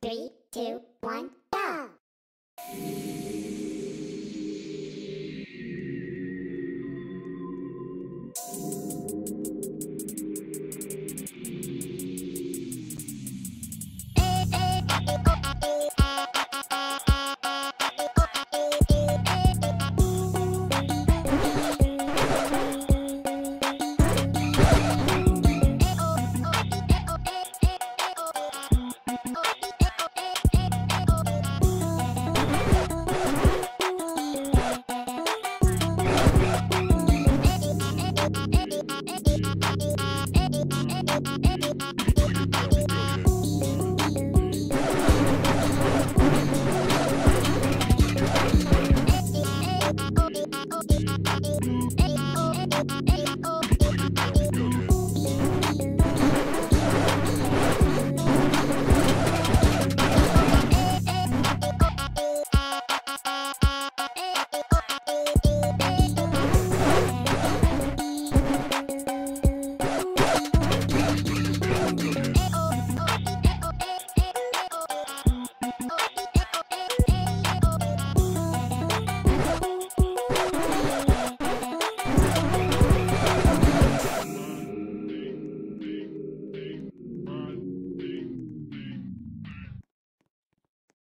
Three, two, one!